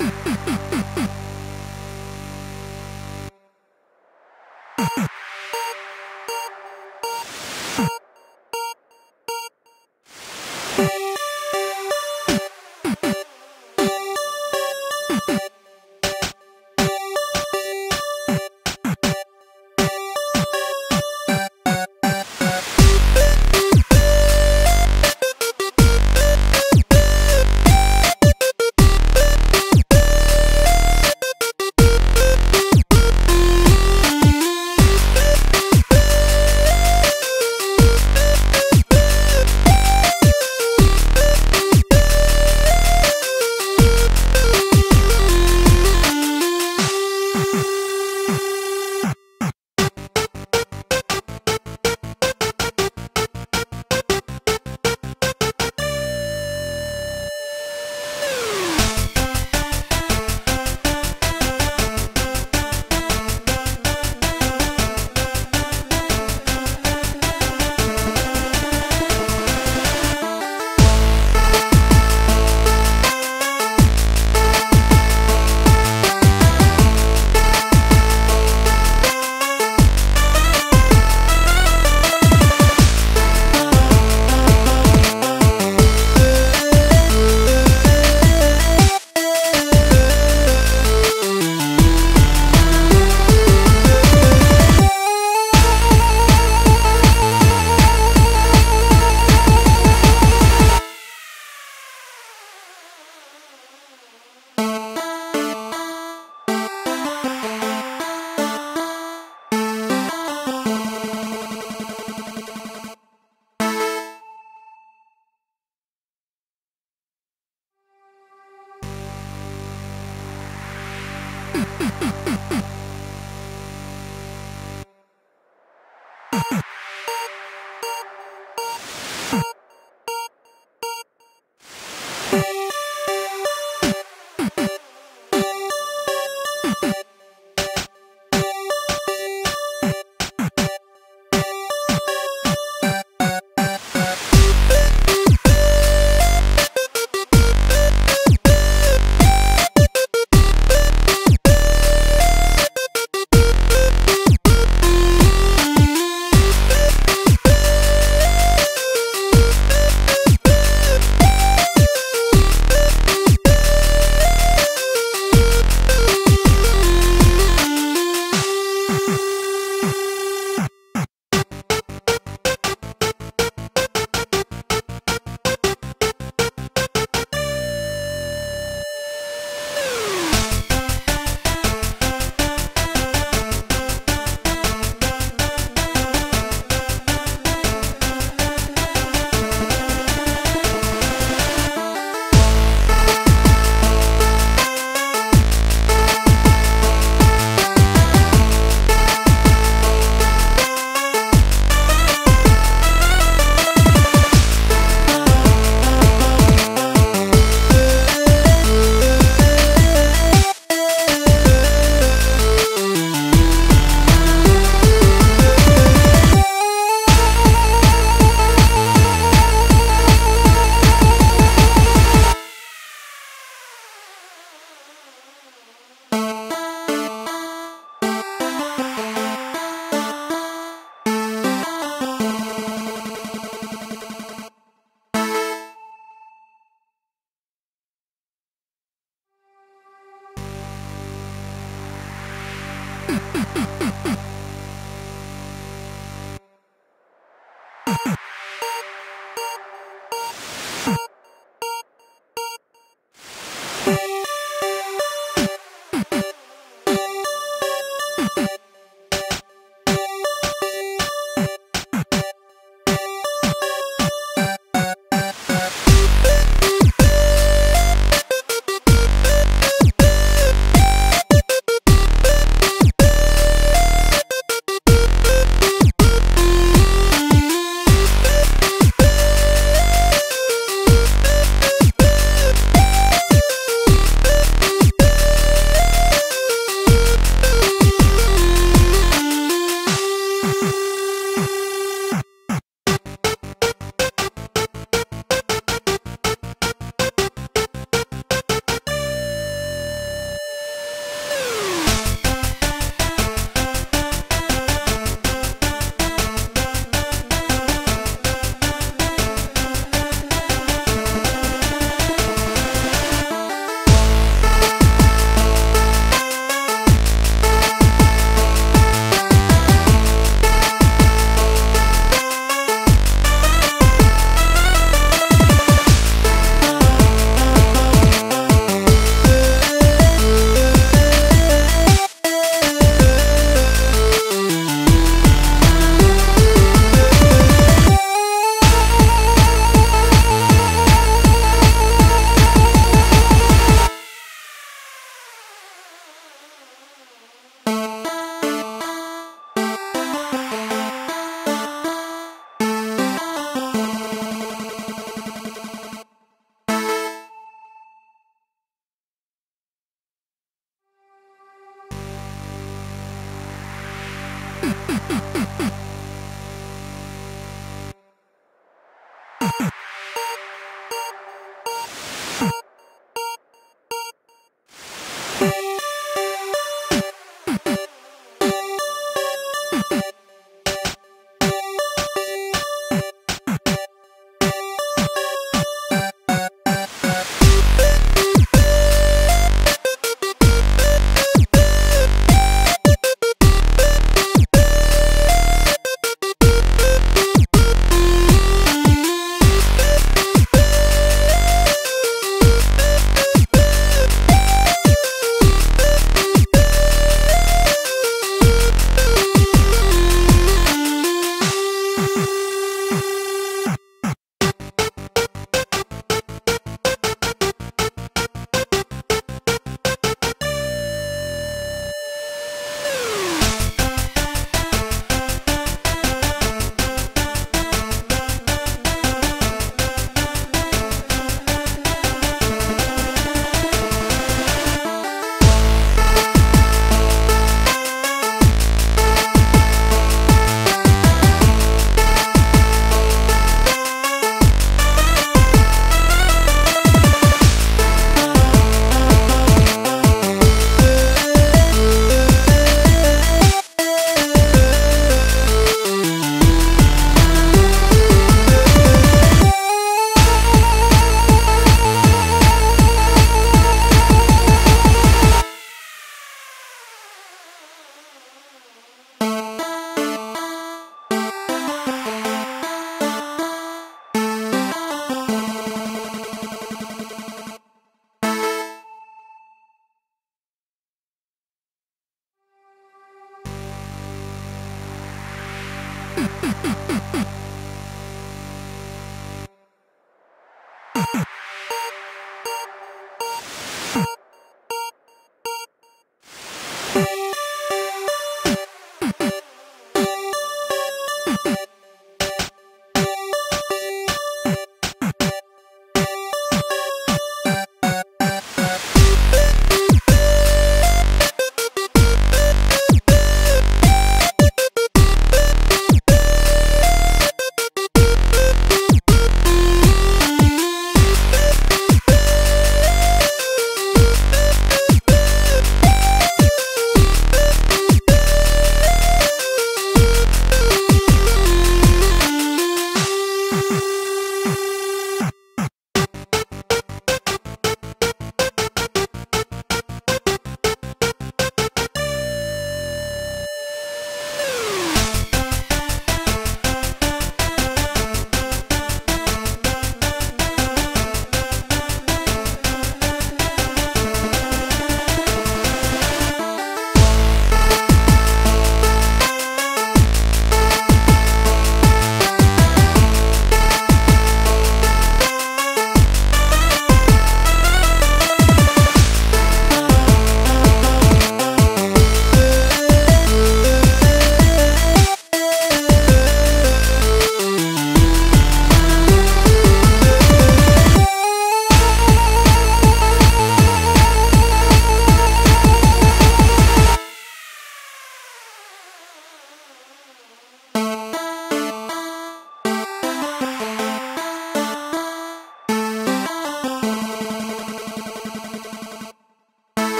Ha ha ha ha!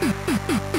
Mm-hmm.